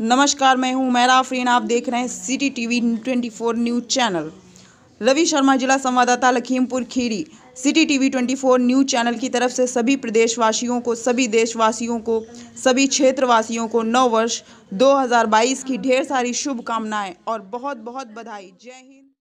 नमस्कार, मैं हूँ मैरा आफरीन, आप देख रहे हैं city TV 24 news channel. Ravi Sharma, जिला संवाददाता, Lakhimpur, Kheri. City TV 24 news channel की तरफ़ से सभी प्रदेशवासियों को, सभी देशवासियों को, सभी क्षेत्रवासियों को नव वर्ष 2022 की ढेर सारी शुभकामनाएँ और बहुत बहुत बधाई। जय हिंद।